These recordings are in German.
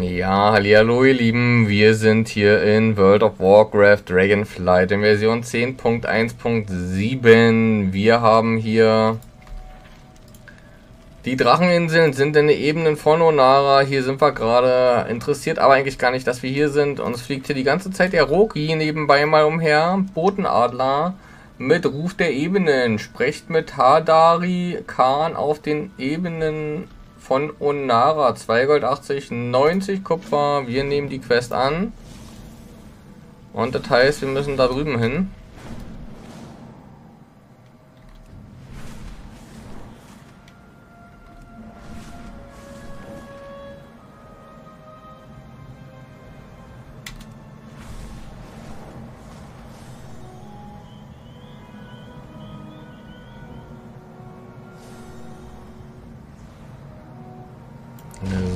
Ja, hallo ihr Lieben, wir sind hier in World of Warcraft Dragonflight in Version 10.1.7. Wir haben hier die Dracheninseln sind in den Ebenen von Onara. Hier sind wir gerade interessiert, aber eigentlich gar nicht, dass wir hier sind. Uns fliegt hier die ganze Zeit der Roki nebenbei mal umher. Botenadler mit Ruf der Ebenen. Sprecht mit Hadari Khan auf den Ebenen von Onara. 2 Gold 80, 90 Kupfer. Wir nehmen die Quest an. Und das heißt, wir müssen da drüben hin.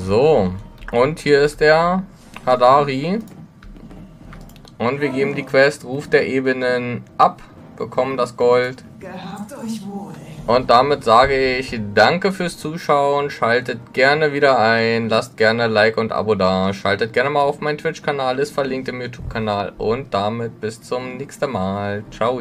So. Und hier ist der Hadari. Und wir geben die Quest Ruf der Ebenen ab, bekommen das Gold. Und damit sage ich danke fürs Zuschauen, schaltet gerne wieder ein, lasst gerne Like und Abo da, schaltet gerne mal auf meinen Twitch-Kanal, ist verlinkt im YouTube-Kanal und damit bis zum nächsten Mal. Ciao.